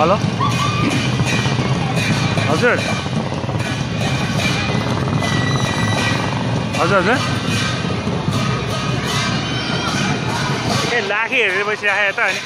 hello हजुर हजुर हजुर ए लाखे हेरेर बसिराखेको त अनि